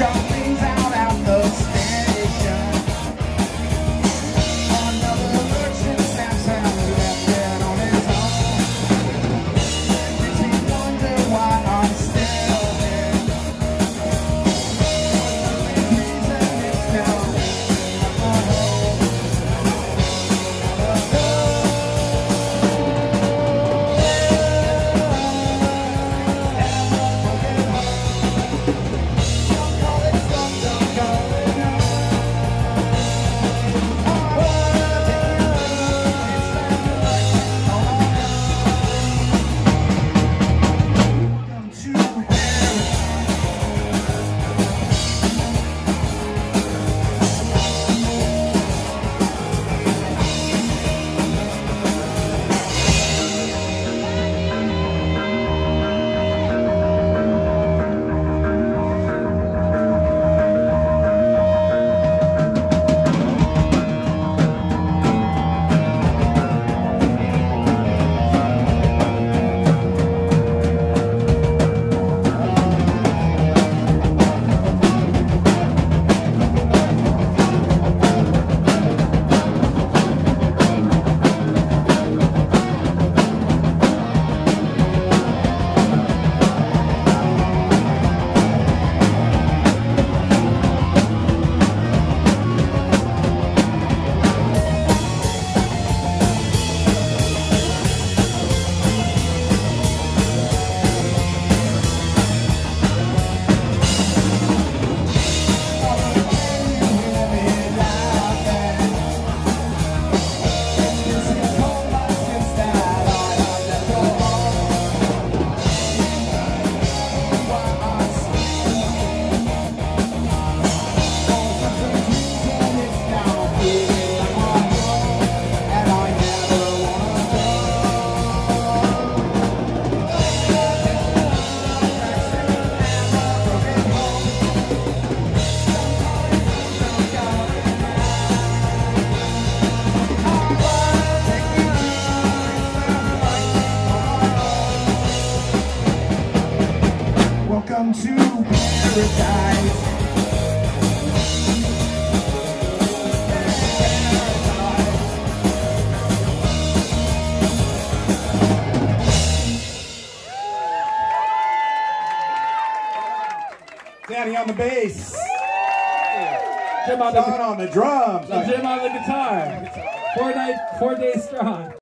Gunshot rings paradise. Danny on the bass. Jim on the, on the drums. Jim on the guitar. Four night, four days strong.